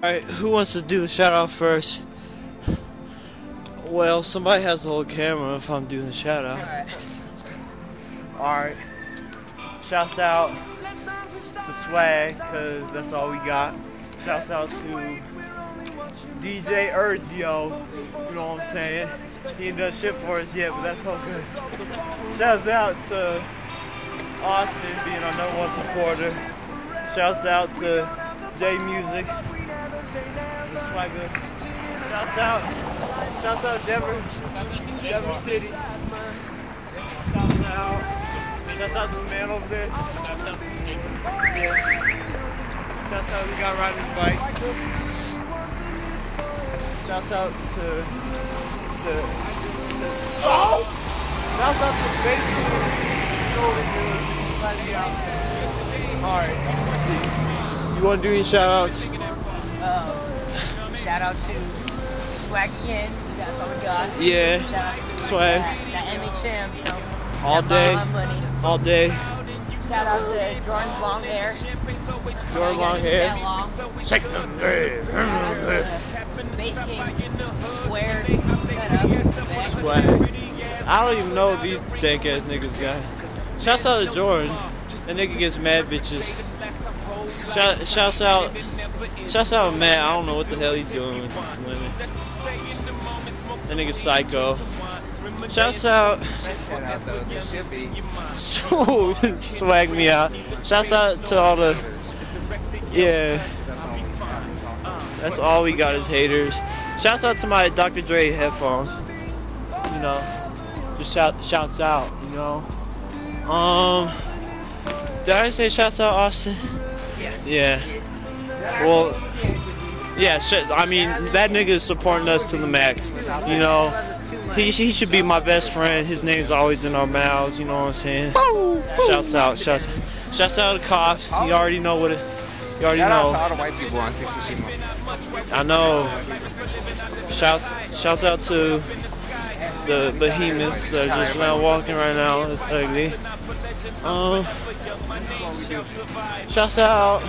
Alright, who wants to do the shout out first? Well, somebody has to hold camera if I'm doing the shout out. Alright. Shouts out to Swag, because that's all we got. Shouts out to DJ Ergio, you know what I'm saying? He ain't done shit for us yet, but that's all good. Shouts out to Austin being our number one supporter. Shouts out to J Music, the swagger. Shouts out, shouts out Denver, Denver City. Shouts out, shouts out to the man over there. Yeah. Shouts out, we got riding his bike. Shouts out to, to, to oh! Shouts out to Facebook. Alright, let's see. You want to do any shout outs? Um, shout out to Swag again. That's all we got. Yeah. Shout out to Swag. That, that MHM, you know. All day. All day. Shout out to Jordan's long hair. Jordan long hair. Shake them. Out Base King Square. Swag. I don't even know these dank ass niggas got. Shouts out to Jordan. That nigga gets mad bitches. Shout, shouts out. Shouts out Matt. I don't know what the hell he's doing with women. That nigga psycho. Shouts out. Shout out though, there should be. swag me out. Shouts out to all the. Yeah, that's all we got is haters. Shouts out to my Dr. Dre headphones. You know, just shout shouts out. You know. Um, did I say shouts out Austin? Yeah. Yeah. Well, yeah. Sh- I mean, that nigga is supporting us to the max. You know. He, he should be my best friend. His name's always in our mouths. You know what I'm saying? Shouts out, shouts, shouts out to cops. You already know what it. You already Shout out to know. all the white people on 60 Shima. I know. Shouts, shouts out to the behemoths that are just now walking right now. It's ugly. Um, shouts out,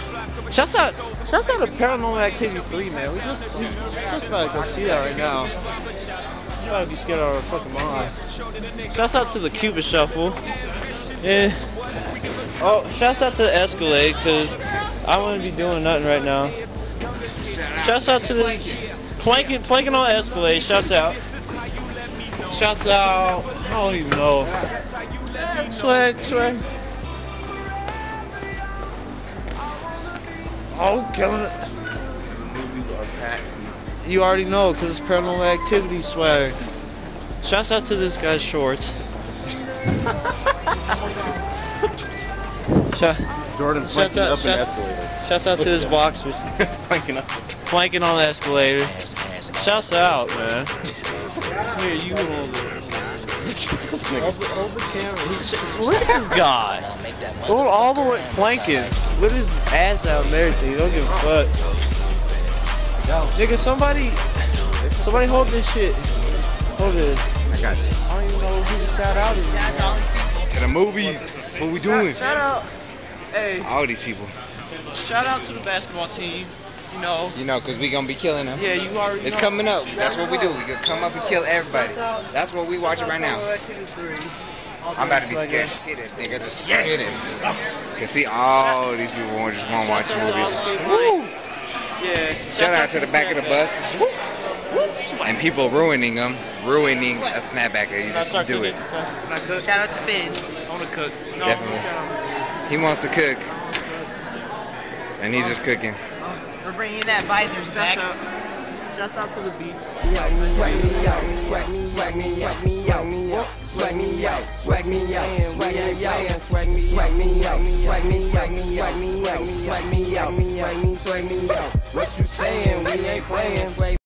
shouts out, shouts out to Paranormal Activity 3, man. We just, we just about to go see that right now. You gotta be scared out of our fucking mind. Shouts out to the Cupid Shuffle. Yeah. Oh, shouts out to the Escalade, cause I wouldn't be doing nothing right now. Shouts out to this planking, planking on Escalade. Shouts out. Shouts out. I don't even know. Swag, swag. Oh, killing it. You already know, cause it's paranormal activity swag. Shouts out to this guy's shorts. Shout, Jordan Shouts planking out- up an shouts- escalator. shouts out to his boxers. planking up. Planking on the escalator. Shouts out, man. Here, you hold it. Hold the, hold the camera. He's, look at this guy. Hold all the way planking. With his ass out and everything. Don't give a fuck. Nigga, somebody, somebody hold this shit. Hold this. I got you. I don't even know who to shout out. Shout to all. In the movies, what we doing? Shout out. Hey, All these people. shout out to the basketball team. You know. You know, because we going to be killing them. Yeah, you already It's know. coming up. That's what we do. We gonna come up and kill everybody. That's what we watching right now. I'm about to be scared shitless, nigga. Just shitless. Cause see, all these people want just want to watch movies. Woo! Yeah. Shout out to the back of the bus. And people ruining them, ruining a snapbacker. You just do it. Can cook? Shout out to Fizz. I want to cook. No, Definitely. He wants to cook, and he's just cooking. We're bringing that visors back. Shouts out. Shouts out to the beats. Swag me out, swag me, swag me out, swag me out, swag me out, swag me out, swag me out, swag me out, swag me out, swag me, swag me, swag me out, swag me out, swag me out, swag me, swag me out. What you saying? We ain't playing.